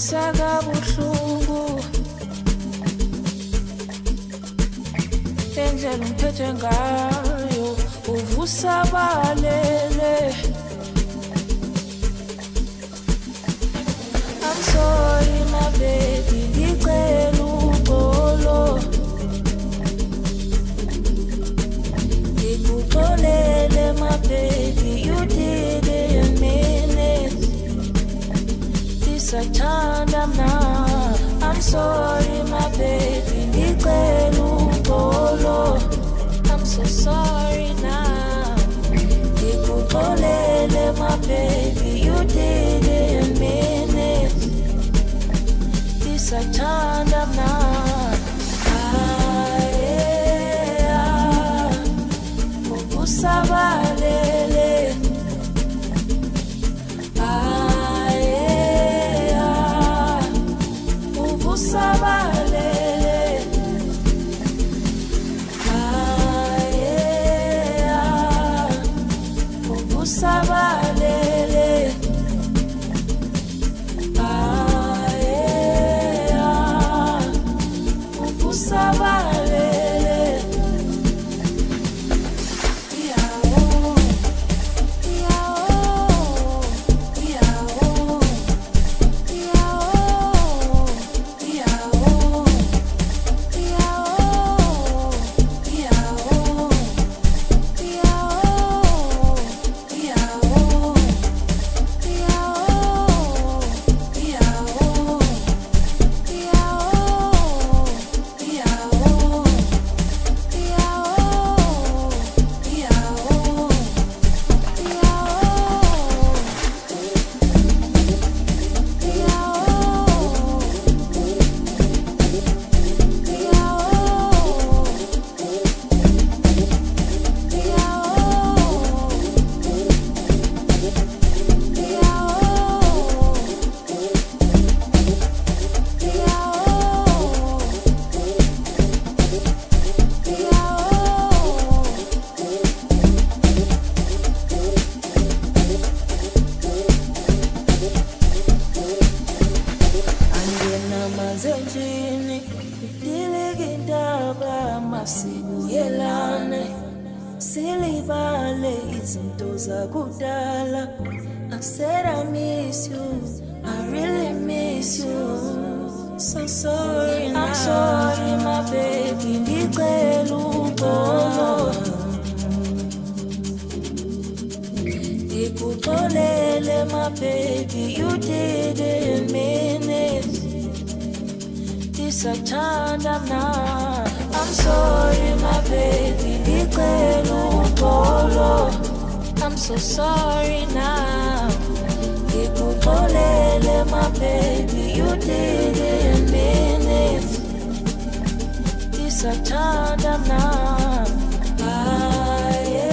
ngizizwisa kabuhlungu lendlela ungiphethe ngayo uvusa balele sorry my baby silibale izinto zakudala I said I miss you, I really miss you. So sorry, now. I'm sorry, my baby. Ngicela uxolo. Ngikuxolele, my baby. You didn't mean it. Ndisathanda mna. I'm sorry, my baby. I'm so sorry now. Ikukolele, my baby, you didn't mean it. This a time I'm not. Ah, yeah.